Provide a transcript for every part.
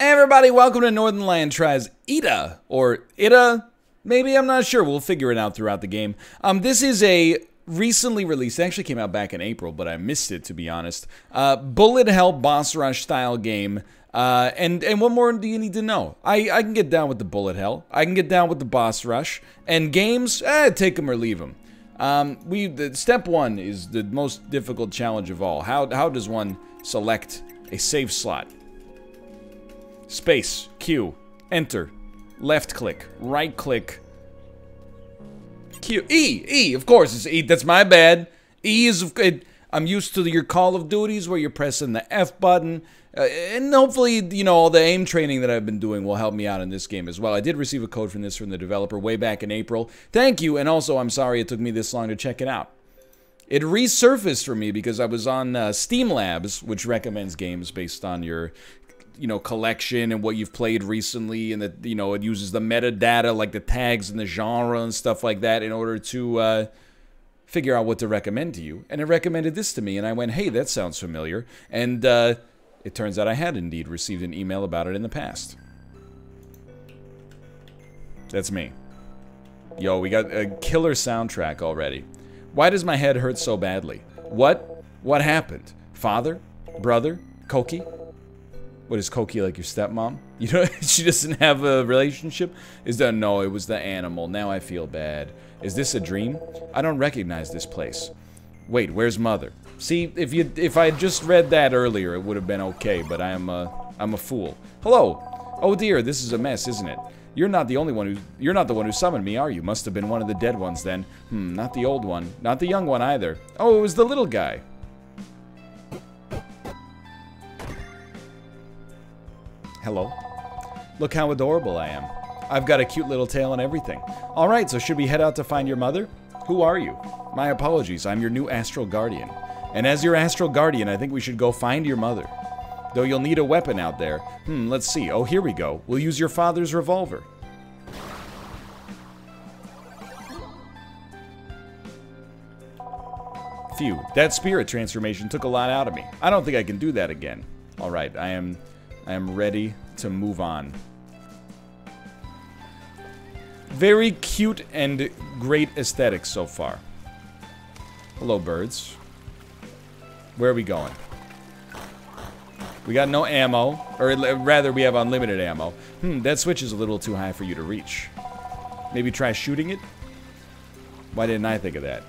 Hey everybody, welcome to Northernlion Tries Ida, or Ida, maybe, I'm not sure. We'll figure it out throughout the game. Um, this is a recently released, actually came out back in April, but I missed it, to be honest. Uh, bullet hell boss rush style game. Uh, and, and what more do you need to know? I, I can get down with the bullet hell. I can get down with the boss rush. And games, eh, take them or leave them. Um, we, the, step one is the most difficult challenge of all. How, how does one select a save slot? Space, Q, enter, left click, right click, Q, E, E, of course, it's E, that's my bad. E is, it, I'm used to your Call of Duties where you're pressing the F button, uh, and hopefully, you know, all the aim training that I've been doing will help me out in this game as well. I did receive a code from this from the developer way back in April. Thank you, and also I'm sorry it took me this long to check it out. It resurfaced for me because I was on uh, Steam Labs, which recommends games based on your you know collection and what you've played recently and that you know it uses the metadata like the tags and the genre and stuff like that in order to uh, figure out what to recommend to you. And it recommended this to me and i went hey that sounds familiar. And uh, it turns out i had indeed received an email about it in the past. That's me. Yo we got a killer soundtrack already. Why does my head hurt so badly? What? What happened? Father? Brother? Koki what is Koki like your stepmom? You know, she doesn't have a relationship? Is that no, it was the animal. Now I feel bad. Is this a dream? I don't recognize this place. Wait, where's mother? See, if you if I had just read that earlier, it would have been okay, but I am a I'm a fool. Hello. Oh dear, this is a mess, isn't it? You're not the only one who you're not the one who summoned me, are you? Must have been one of the dead ones then. Hmm, not the old one, not the young one either. Oh, it was the little guy. Hello. Look how adorable I am. I've got a cute little tail and everything. Alright, so should we head out to find your mother? Who are you? My apologies, I'm your new astral guardian. And as your astral guardian, I think we should go find your mother. Though you'll need a weapon out there. Hmm, let's see. Oh, here we go. We'll use your father's revolver. Phew, that spirit transformation took a lot out of me. I don't think I can do that again. Alright, I am I am ready to move on. Very cute and great aesthetics so far. Hello, birds. Where are we going? We got no ammo, or rather we have unlimited ammo. Hmm, that switch is a little too high for you to reach. Maybe try shooting it? Why didn't I think of that?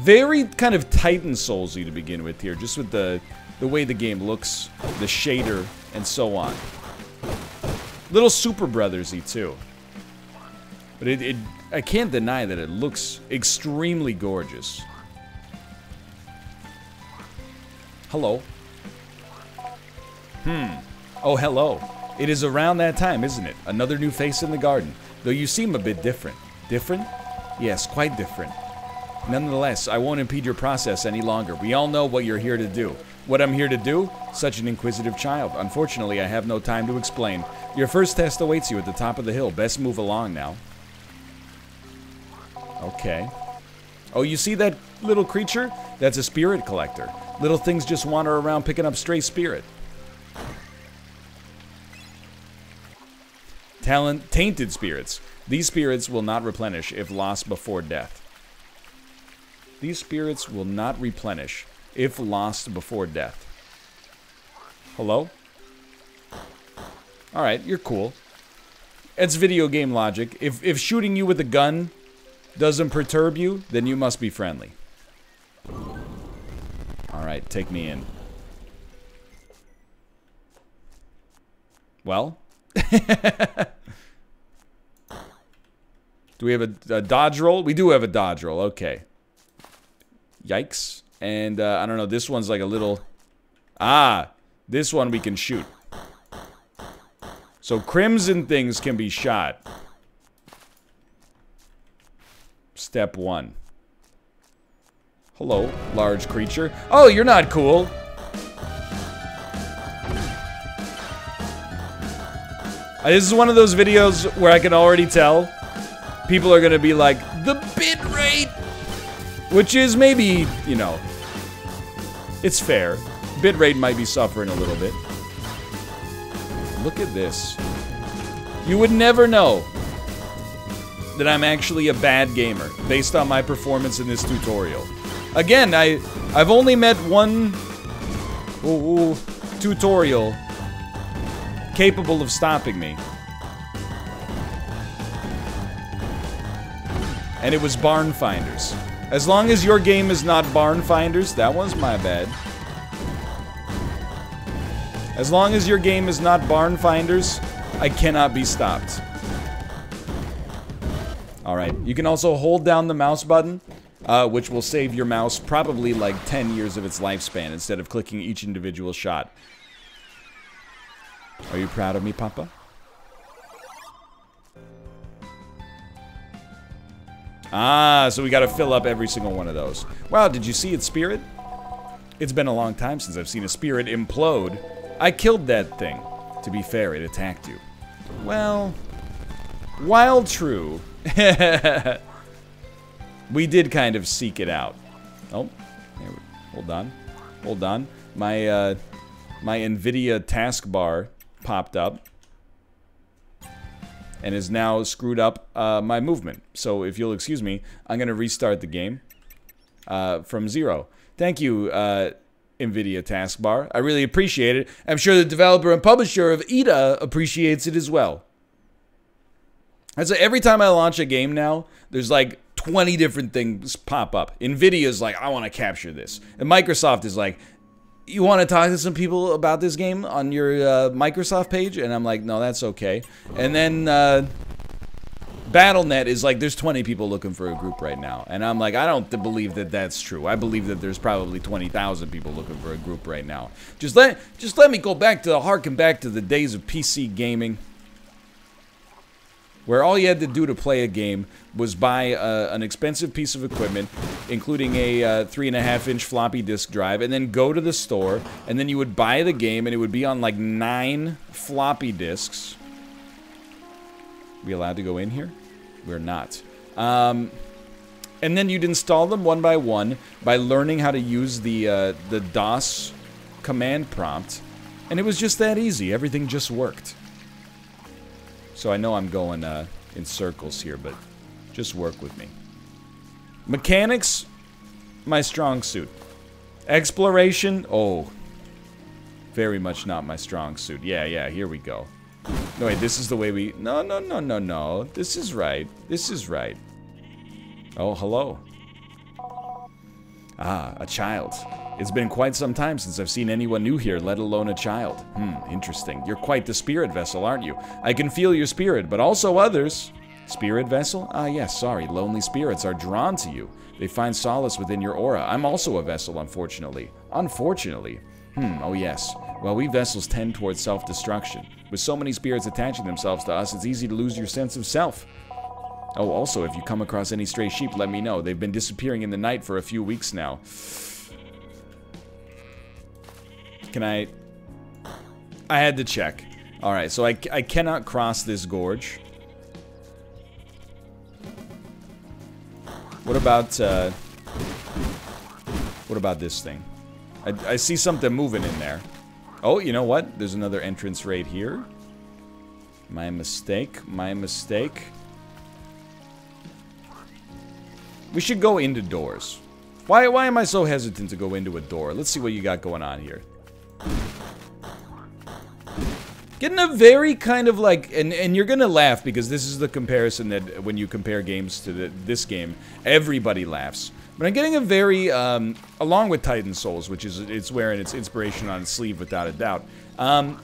very kind of Titan Soulsy to begin with here, just with the the way the game looks, the shader, and so on. Little Super Brothersy too. But it, it I can't deny that it looks extremely gorgeous. Hello. Hmm. Oh, hello. It is around that time, isn't it? Another new face in the garden. Though you seem a bit different. Different? Yes, quite different. Nonetheless, I won't impede your process any longer. We all know what you're here to do. What I'm here to do? Such an inquisitive child. Unfortunately, I have no time to explain. Your first test awaits you at the top of the hill. Best move along now. Okay. Oh, you see that little creature? That's a spirit collector. Little things just wander around picking up stray spirit. Talent tainted spirits. These spirits will not replenish if lost before death. These spirits will not replenish if lost before death. Hello? Alright, you're cool. It's video game logic. If, if shooting you with a gun doesn't perturb you, then you must be friendly. Alright, take me in. Well? do we have a, a dodge roll? We do have a dodge roll, okay. Yikes. And, uh, I don't know, this one's like a little... Ah! This one we can shoot. So crimson things can be shot. Step one. Hello, large creature. Oh, you're not cool. Uh, this is one of those videos where I can already tell people are going to be like, the bit rate which is maybe, you know, it's fair. bitrate might be suffering a little bit. Look at this. You would never know that I'm actually a bad gamer based on my performance in this tutorial. Again, I, I've only met one ooh, ooh, tutorial capable of stopping me. And it was Barn Finders. As long as your game is not Barn Finders, that was my bad. As long as your game is not Barn Finders, I cannot be stopped. Alright, you can also hold down the mouse button, uh, which will save your mouse probably like 10 years of its lifespan instead of clicking each individual shot. Are you proud of me, Papa? Ah, so we gotta fill up every single one of those. Wow, did you see its spirit? It's been a long time since I've seen a spirit implode. I killed that thing. To be fair, it attacked you. Well, while true, we did kind of seek it out. Oh, hold on, hold on. My uh, my NVIDIA taskbar popped up and has now screwed up uh, my movement. So if you'll excuse me, I'm going to restart the game uh, from zero. Thank you, uh, NVIDIA taskbar. I really appreciate it. I'm sure the developer and publisher of Itta appreciates it as well. And so every time I launch a game now, there's like 20 different things pop up. NVIDIA's like, I want to capture this. And Microsoft is like, you want to talk to some people about this game on your uh, Microsoft page? And I'm like, no, that's okay. And then uh, Battle.net is like, there's 20 people looking for a group right now. And I'm like, I don't believe that that's true. I believe that there's probably 20,000 people looking for a group right now. Just let, just let me go back to, harken back to the days of PC gaming where all you had to do to play a game was buy uh, an expensive piece of equipment, including a uh, three and a half inch floppy disk drive, and then go to the store, and then you would buy the game, and it would be on like nine floppy disks. We allowed to go in here? We're not. Um, and then you'd install them one by one by learning how to use the uh, the DOS command prompt, and it was just that easy. Everything just worked. So I know I'm going uh, in circles here, but just work with me. Mechanics, my strong suit. Exploration, oh, very much not my strong suit. Yeah, yeah, here we go. No, wait, this is the way we... No, no, no, no, no. This is right. This is right. Oh, hello. Ah, a child. It's been quite some time since I've seen anyone new here, let alone a child. Hmm, interesting. You're quite the spirit vessel, aren't you? I can feel your spirit, but also others. Spirit vessel? Ah, yes, sorry. Lonely spirits are drawn to you. They find solace within your aura. I'm also a vessel, unfortunately. Unfortunately? Hmm, oh yes. Well, we vessels tend towards self-destruction. With so many spirits attaching themselves to us, it's easy to lose your sense of self. Oh, also, if you come across any stray sheep, let me know. They've been disappearing in the night for a few weeks now. Can I... I had to check. Alright, so I, I cannot cross this gorge. What about, uh... What about this thing? I, I see something moving in there. Oh, you know what? There's another entrance right here. My mistake. My mistake. We should go into doors. Why, why am I so hesitant to go into a door? Let's see what you got going on here. Getting a very kind of like, and, and you're gonna laugh because this is the comparison that when you compare games to the, this game, everybody laughs. But I'm getting a very, um, along with Titan Souls, which is it's wearing its inspiration on its sleeve without a doubt. Um,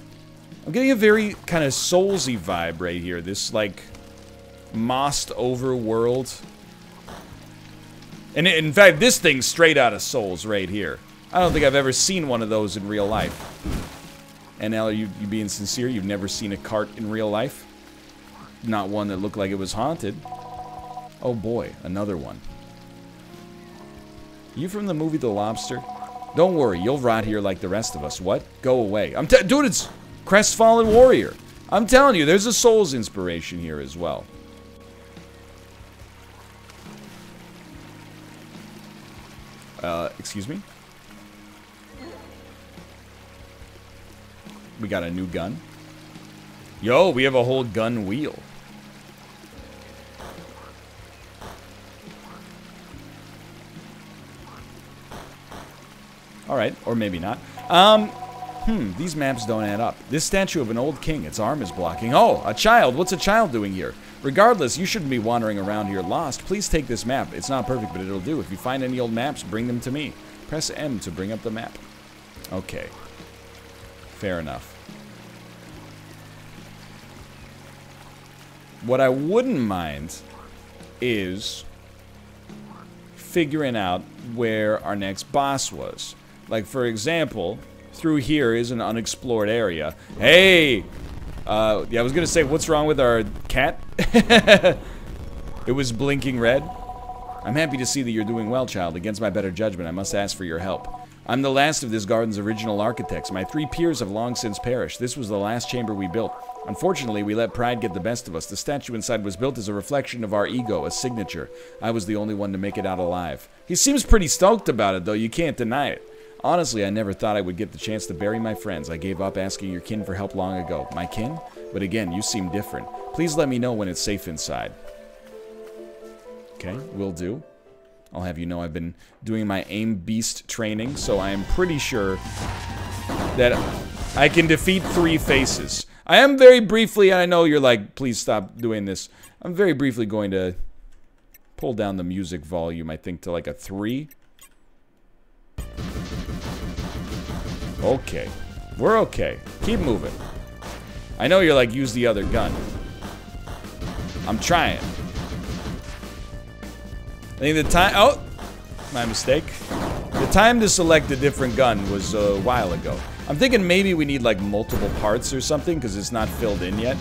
I'm getting a very kind of Soulsy vibe right here. This like mossed over world. And in fact, this thing's straight out of Souls right here. I don't think I've ever seen one of those in real life. NL, are you, you being sincere? You've never seen a cart in real life? Not one that looked like it was haunted. Oh boy, another one. You from the movie The Lobster? Don't worry, you'll rot here like the rest of us. What? Go away. I'm dude, it's Crestfallen Warrior. I'm telling you, there's a Souls inspiration here as well. Uh, excuse me? We got a new gun. Yo, we have a whole gun wheel. Alright, or maybe not. Um, hmm, these maps don't add up. This statue of an old king, its arm is blocking. Oh, a child. What's a child doing here? Regardless, you shouldn't be wandering around here lost. Please take this map. It's not perfect, but it'll do. If you find any old maps, bring them to me. Press M to bring up the map. Okay. Fair enough. What I wouldn't mind is figuring out where our next boss was. Like, for example, through here is an unexplored area. Hey! Uh, yeah, I was gonna say, what's wrong with our cat? it was blinking red. I'm happy to see that you're doing well, child. Against my better judgment, I must ask for your help. I'm the last of this garden's original architects. My three peers have long since perished. This was the last chamber we built. Unfortunately, we let pride get the best of us. The statue inside was built as a reflection of our ego, a signature. I was the only one to make it out alive. He seems pretty stoked about it, though. You can't deny it. Honestly, I never thought I would get the chance to bury my friends. I gave up asking your kin for help long ago. My kin? But again, you seem different. Please let me know when it's safe inside. Okay, will do. I'll have you know I've been doing my aim beast training, so I am pretty sure that I can defeat three faces. I am very briefly, I know you're like, please stop doing this. I'm very briefly going to pull down the music volume, I think, to like a three. Okay. We're okay. Keep moving. I know you're like, use the other gun. I'm trying. I think the time... Oh! My mistake. The time to select a different gun was a while ago. I'm thinking maybe we need like multiple parts or something because it's not filled in yet.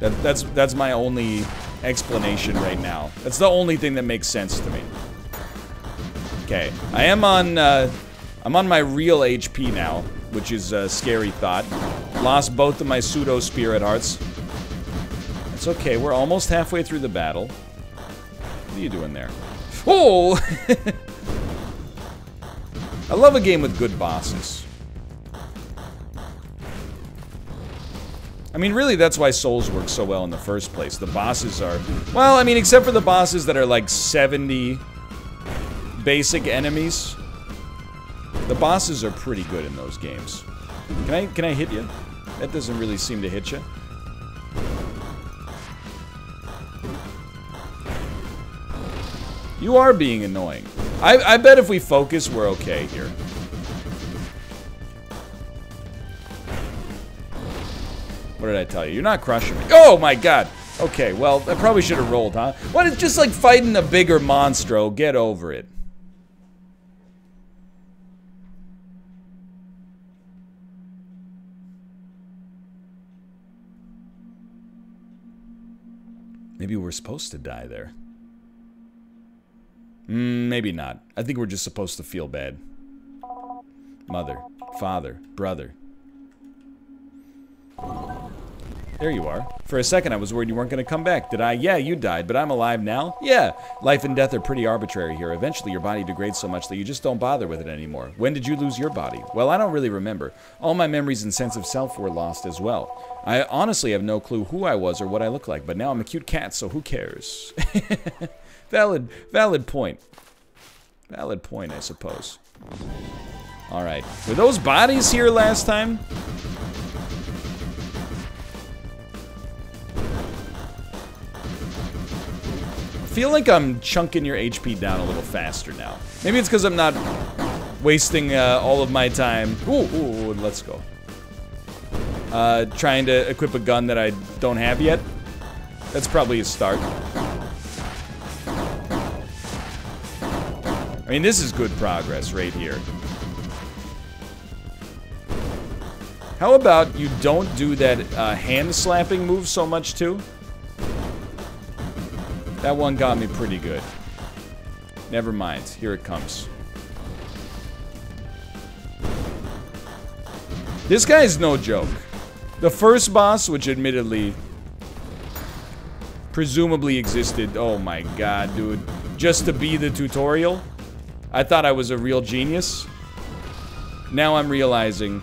That, that's that's my only explanation right now. That's the only thing that makes sense to me. Okay, I am on uh, I'm on my real HP now, which is a scary thought. Lost both of my pseudo spirit hearts. It's okay, we're almost halfway through the battle. Are you doing there? Oh! I love a game with good bosses. I mean, really, that's why Souls works so well in the first place. The bosses are... Well, I mean, except for the bosses that are like 70 basic enemies. The bosses are pretty good in those games. Can I, can I hit you? That doesn't really seem to hit you. You are being annoying. I, I bet if we focus, we're okay here. What did I tell you? You're not crushing me. Oh my god! Okay, well, I probably should have rolled, huh? What, it's just like fighting a bigger monstro. Get over it. Maybe we're supposed to die there. Mm, maybe not. I think we're just supposed to feel bad. Mother, father, brother. There you are. For a second, I was worried you weren't going to come back. Did I? Yeah, you died, but I'm alive now? Yeah. Life and death are pretty arbitrary here. Eventually, your body degrades so much that you just don't bother with it anymore. When did you lose your body? Well, I don't really remember. All my memories and sense of self were lost as well. I honestly have no clue who I was or what I look like, but now I'm a cute cat, so who cares? valid, valid point. Valid point, I suppose. Alright. Were those bodies here last time? feel like I'm chunking your HP down a little faster now. Maybe it's because I'm not wasting uh, all of my time. Ooh, ooh, let's go. Uh, trying to equip a gun that I don't have yet. That's probably a start. I mean, this is good progress right here. How about you don't do that uh, hand slapping move so much too? That one got me pretty good. Never mind. Here it comes. This guy's no joke. The first boss, which admittedly presumably existed, oh my god, dude, just to be the tutorial. I thought I was a real genius. Now I'm realizing,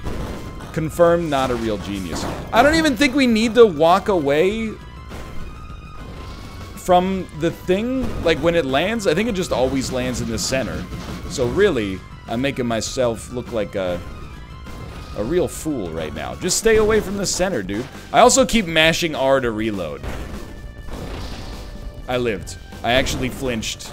confirmed, not a real genius. I don't even think we need to walk away from the thing, like when it lands. I think it just always lands in the center. So really, I'm making myself look like a a real fool right now. Just stay away from the center, dude. I also keep mashing R to reload. I lived. I actually flinched.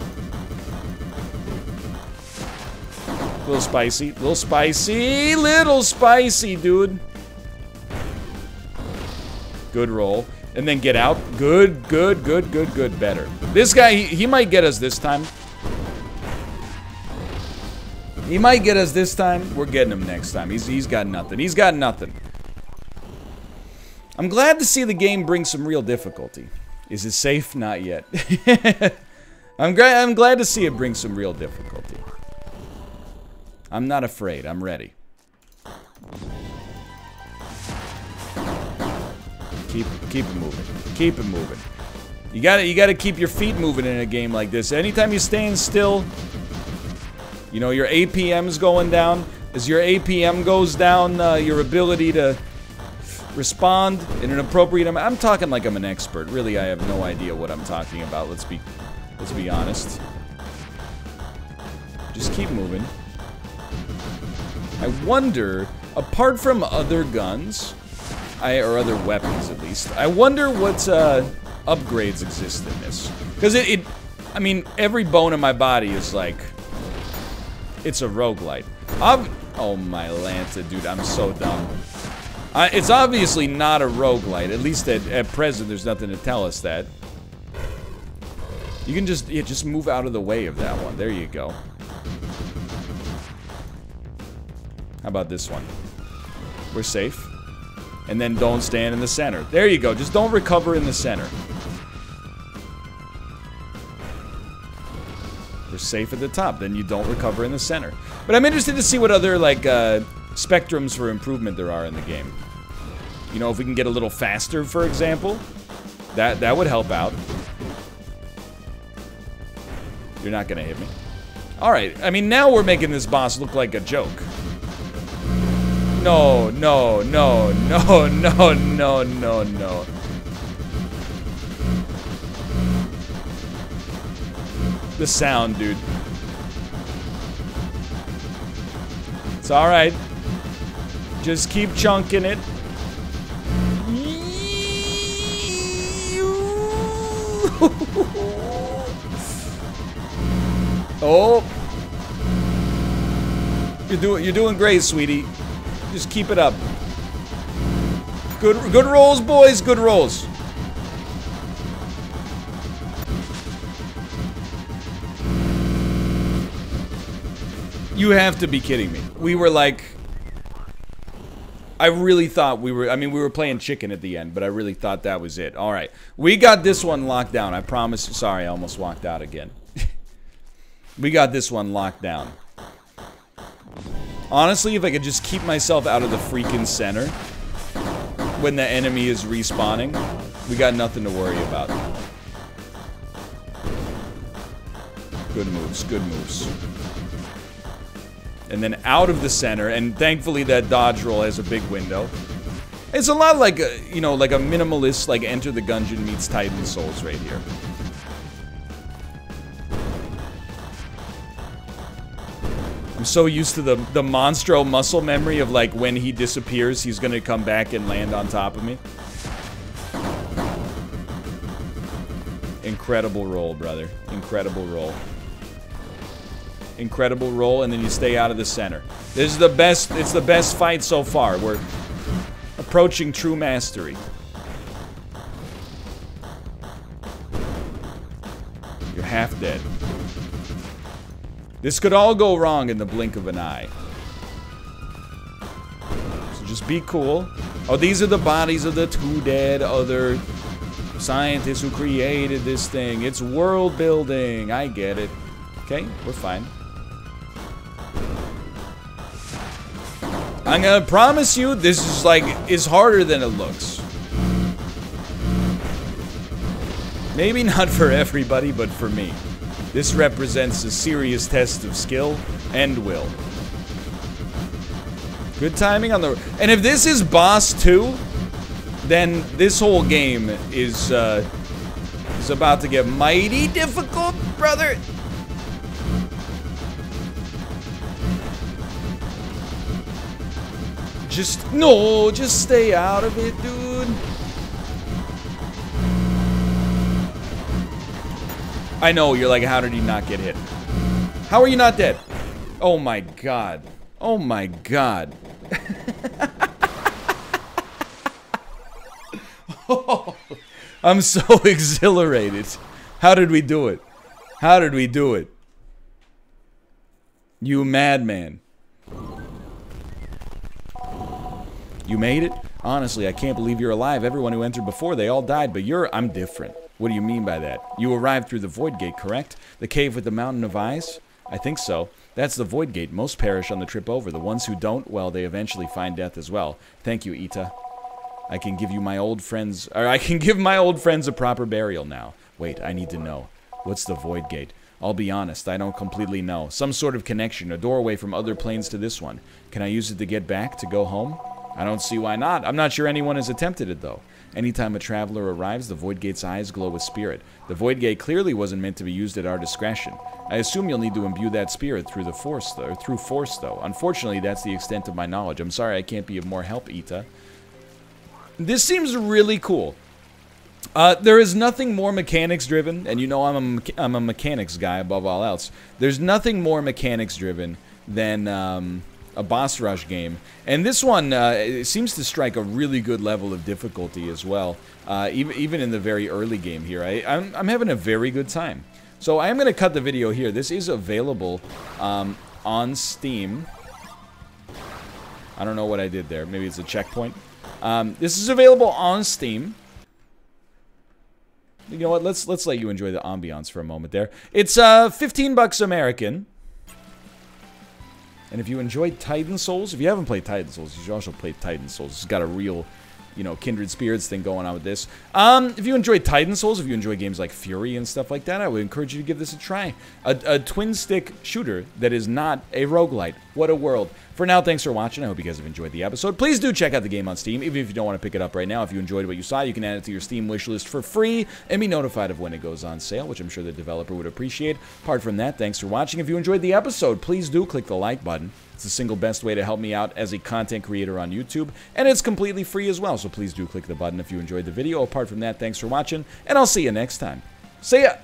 Little spicy. Little spicy. Little spicy, dude. Good roll. And then get out. Good, good, good, good, good. Better. This guy, he, he might get us this time. He might get us this time. We're getting him next time. He's, he's got nothing. He's got nothing. I'm glad to see the game bring some real difficulty. Is it safe? Not yet. I'm, glad, I'm glad to see it bring some real difficulty. I'm not afraid. I'm ready. Keep keep it moving. Keep it moving. You gotta you gotta keep your feet moving in a game like this. Anytime you're staying still, you know your APM's going down. As your APM goes down, uh, your ability to respond in an appropriate amount. I'm talking like I'm an expert. Really, I have no idea what I'm talking about. Let's be let's be honest. Just keep moving. I wonder, apart from other guns, I, or other weapons at least, I wonder what uh, upgrades exist in this. Because it, it, I mean, every bone in my body is like, it's a roguelite. Ob oh my Lanta, dude, I'm so dumb. It's obviously not a roguelite, at least at, at present there's nothing to tell us that. You can just, yeah, just move out of the way of that one. There you go. How about this one? We're safe. And then don't stand in the center. There you go. Just don't recover in the center. We're safe at the top. Then you don't recover in the center. But I'm interested to see what other, like, uh, spectrums for improvement there are in the game. You know, if we can get a little faster, for example. That, that would help out. You're not gonna hit me. Alright, I mean, now we're making this boss look like a joke. No, no, no, no, no, no, no, no. The sound, dude. It's alright. Just keep chunking it. oh. You're doing you're doing great, sweetie. Just keep it up. Good, good rolls, boys. Good rolls. You have to be kidding me. We were like... I really thought we were... I mean, we were playing chicken at the end, but I really thought that was it. All right. We got this one locked down. I promise. Sorry, I almost walked out again. we got this one locked down. Honestly, if I could just keep myself out of the freaking center when the enemy is respawning, we got nothing to worry about. Good moves, good moves. And then out of the center, and thankfully that dodge roll has a big window. It's a lot like, a, you know, like a minimalist, like Enter the Gungeon meets Titan Souls right here. I'm so used to the, the Monstro muscle memory of like when he disappears, he's gonna come back and land on top of me. Incredible roll, brother. Incredible roll. Incredible roll, and then you stay out of the center. This is the best, it's the best fight so far. We're approaching true mastery. You're half dead. This could all go wrong in the blink of an eye. So just be cool. Oh, these are the bodies of the two dead other scientists who created this thing. It's world building. I get it. Okay, we're fine. I'm gonna promise you this is like, is harder than it looks. Maybe not for everybody, but for me. This represents a serious test of skill and will. Good timing on the... And if this is boss 2, then this whole game is, uh, is about to get mighty difficult, brother. Just, no, just stay out of it, dude. I know, you're like, how did he not get hit? How are you not dead? Oh my god. Oh my god. oh, I'm so exhilarated. How did we do it? How did we do it? You madman. You made it? Honestly, I can't believe you're alive. Everyone who entered before, they all died, but you're... I'm different. What do you mean by that? You arrived through the Void Gate, correct? The cave with the mountain of eyes? I think so. That's the Void Gate. Most perish on the trip over. The ones who don't, well, they eventually find death as well. Thank you, Itta. I can give you my old friends... Or I can give my old friends a proper burial now. Wait, I need to know. What's the Void Gate? I'll be honest, I don't completely know. Some sort of connection, a doorway from other planes to this one. Can I use it to get back, to go home? I don't see why not. I'm not sure anyone has attempted it, though. Anytime a traveler arrives, the Void Gate's eyes glow with spirit. The Void Gate clearly wasn't meant to be used at our discretion. I assume you'll need to imbue that spirit through the Force, though. Through Force, though. Unfortunately, that's the extent of my knowledge. I'm sorry I can't be of more help, Itta. This seems really cool. Uh, there is nothing more mechanics driven, and you know I'm a, I'm a mechanics guy above all else. There's nothing more mechanics driven than um, a boss rush game. And this one uh, seems to strike a really good level of difficulty as well, uh, even, even in the very early game here. I, I'm, I'm having a very good time. So I am going to cut the video here. This is available um, on Steam. I don't know what I did there. Maybe it's a checkpoint. Um, this is available on Steam. You know what? Let's let's let you enjoy the ambiance for a moment there. It's uh, 15 bucks American. And if you enjoyed Titan Souls, if you haven't played Titan Souls, you should also play Titan Souls. It's got a real, you know, Kindred Spirits thing going on with this. Um, if you enjoy Titan Souls, if you enjoy games like Furi and stuff like that, I would encourage you to give this a try. A, a twin-stick shooter that is not a roguelite. What a world. For now, thanks for watching. I hope you guys have enjoyed the episode. Please do check out the game on Steam, even if you don't want to pick it up right now. If you enjoyed what you saw, you can add it to your Steam wishlist for free and be notified of when it goes on sale, which I'm sure the developer would appreciate. Apart from that, thanks for watching. If you enjoyed the episode, please do click the like button. It's the single best way to help me out as a content creator on YouTube, and it's completely free as well, so please do click the button if you enjoyed the video. Apart from that, thanks for watching, and I'll see you next time. See ya!